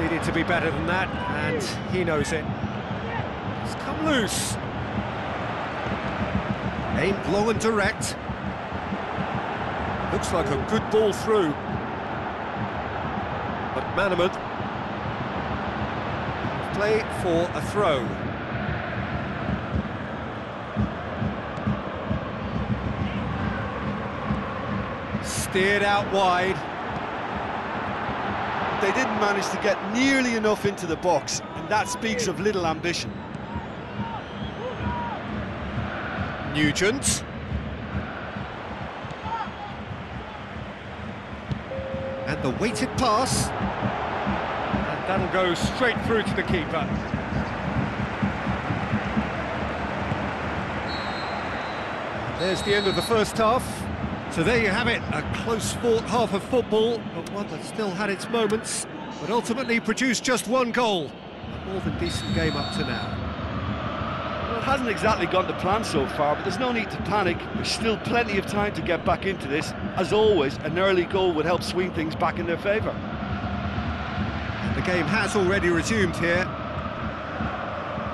Needed to be better than that, and he knows it. It's come loose. Aimed low and direct. Looks like a good ball through. But Manaman play for a throw. Steered out wide. They didn't manage to get nearly enough into the box, and that speaks of little ambition. Nugent. And the weighted pass. And that'll go straight through to the keeper. There's the end of the first half. So there you have it, a close fought half of football, but one that still had its moments, but ultimately produced just one goal. A more than decent game up to now. Well, it hasn't exactly gone to plan so far, but there's no need to panic. There's still plenty of time to get back into this. As always, an early goal would help swing things back in their favour. The game has already resumed here.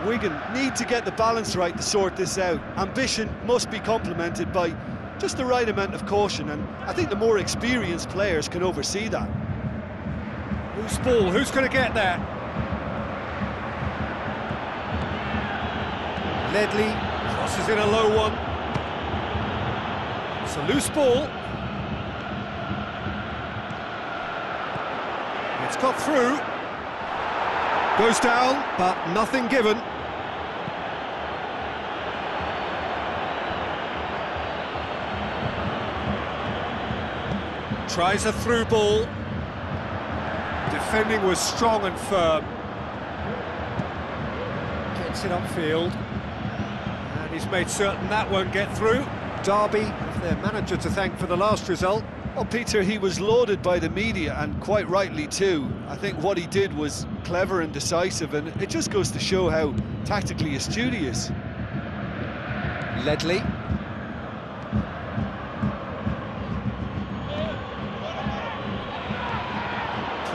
Wigan need to get the balance right to sort this out. Ambition must be complemented by just the right amount of caution, and I think the more experienced players can oversee that. Who's ball? Who's going to get there? Ledley crosses in a low one. It's a loose ball. It's got through. Goes down, but nothing given. Tries a through ball. Defending was strong and firm. Gets it upfield. And he's made certain that won't get through. Derby have their manager to thank for the last result. Well, Peter, he was lauded by the media, and quite rightly too. I think what he did was clever and decisive, and it just goes to show how tactically astute he is. Ledley.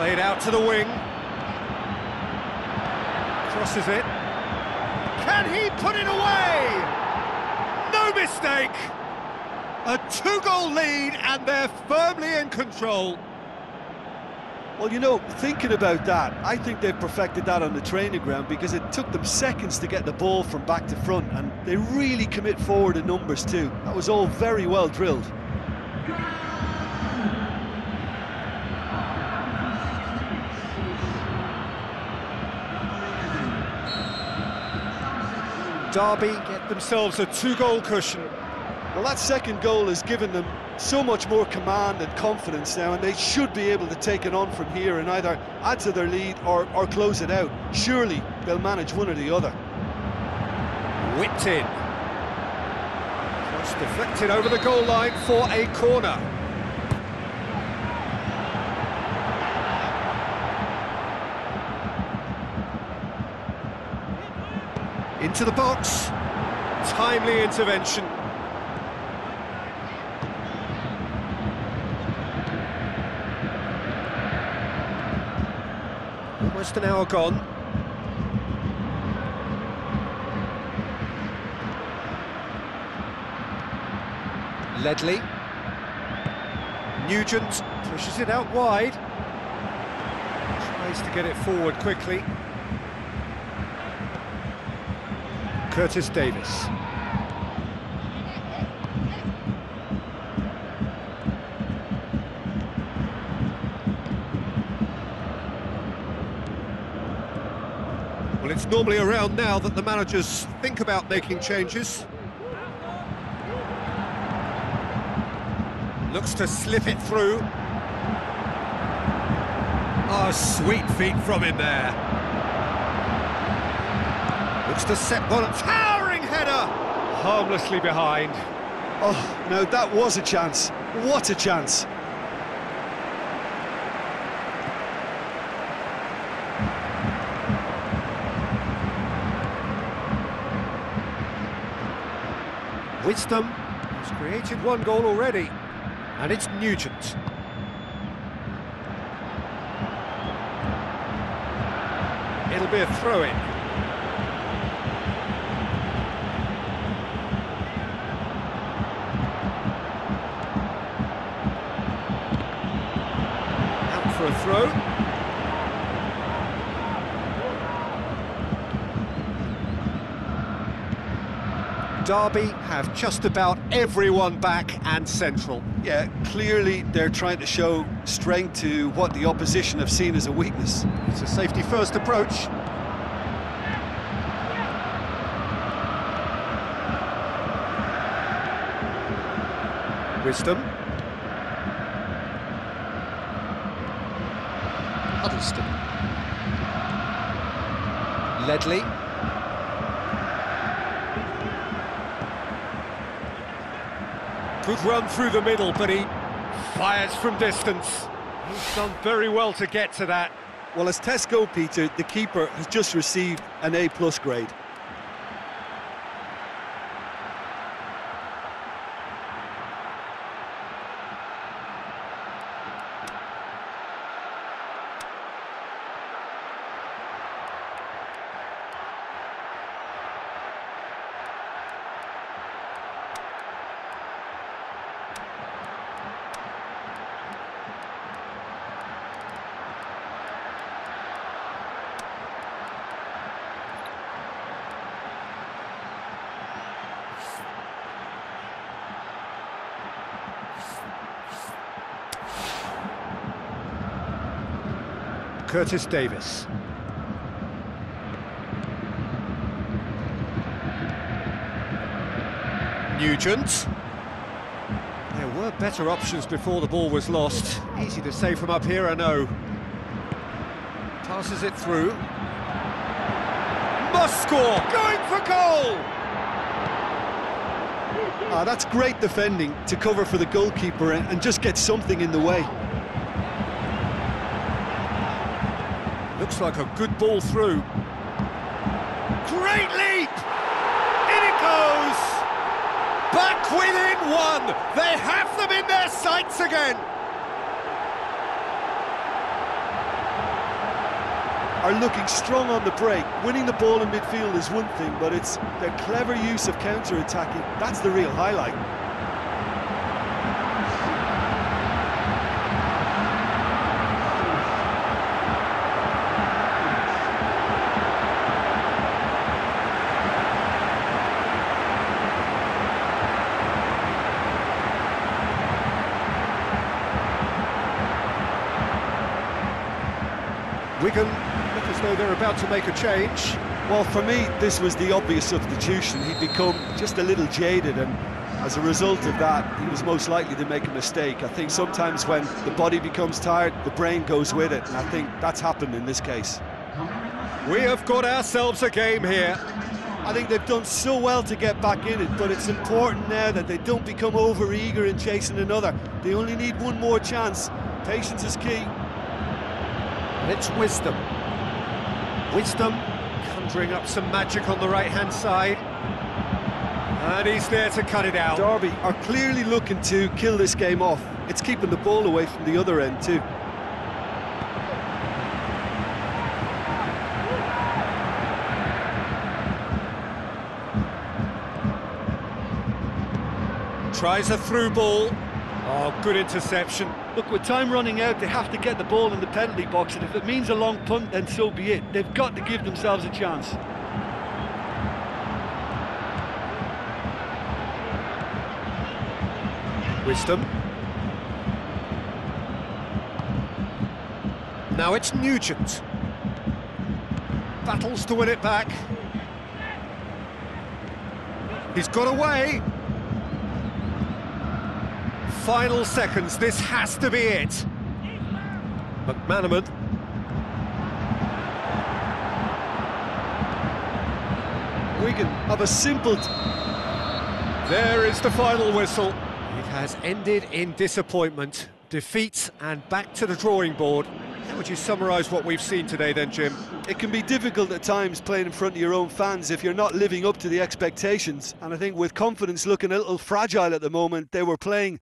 Played out to the wing. Crosses it. Can he put it away? No mistake! A two-goal lead and they're firmly in control. Well, you know, thinking about that, I think they've perfected that on the training ground because it took them seconds to get the ball from back to front and they really commit forward in numbers too. That was all very well drilled. Derby get themselves a two-goal cushion. Well, that second goal has given them so much more command and confidence now, and they should be able to take it on from here and either add to their lead or, or close it out. Surely they'll manage one or the other. Whipped in. Cross deflected over the goal line for a corner. Into the box. Timely intervention. Almost an hour gone. Ledley. Nugent pushes it out wide. Tries to get it forward quickly. Curtis Davies. Well, it's normally around now that the managers think about making changes. Looks to slip it through. Oh, sweet feet from him there. Looks to set one, towering header! Harmlessly behind. Oh, no, that was a chance. What a chance. Wisdom has created one goal already, and it's Nugent. It'll be a throw-in. Out for a throw. Derby have just about everyone back and central. Yeah, clearly they're trying to show strength to what the opposition have seen as a weakness. It's a safety first approach. Wisdom. Ledley. Good run through the middle, but he fires from distance. He's done very well to get to that. Well, as Tesco, Peter, the keeper has just received an A-plus grade. Curtis Davies. Nugent. There were better options before the ball was lost. Easy to say from up here, I know. Passes it through. Must score! Going for goal! Ah, that's great defending to cover for the goalkeeper and, and just get something in the way. Looks like a good ball through. Great leap! In it goes! Back within one! They have them in their sights again! Are looking strong on the break. Winning the ball in midfield is one thing, but it's their clever use of counter-attacking. That's the real highlight. Wigan they're about to make a change. Well, for me, this was the obvious substitution. He'd become just a little jaded, and as a result of that, he was most likely to make a mistake. I think sometimes when the body becomes tired, the brain goes with it, and I think that's happened in this case. We have got ourselves a game here. I think they've done so well to get back in it, but it's important now that they don't become over-eager in chasing another. They only need one more chance. Patience is key. And It's Wisdom. Wisdom conjuring up some magic on the right-hand side. And he's there to cut it out. Derby are clearly looking to kill this game off. It's keeping the ball away from the other end too. Tries a through ball. Oh, good interception. Look, with time running out, they have to get the ball in the penalty box, and if it means a long punt, then so be it. They've got to give themselves a chance. Wisdom. Now it's Nugent. Battles to win it back. He's got away. Final seconds, this has to be it. McManaman. Wigan have a simple... There is the final whistle. It has ended in disappointment, defeat and back to the drawing board. How would you summarise what we've seen today then, Jim? It can be difficult at times playing in front of your own fans if you're not living up to the expectations. And I think with confidence looking a little fragile at the moment, they were playing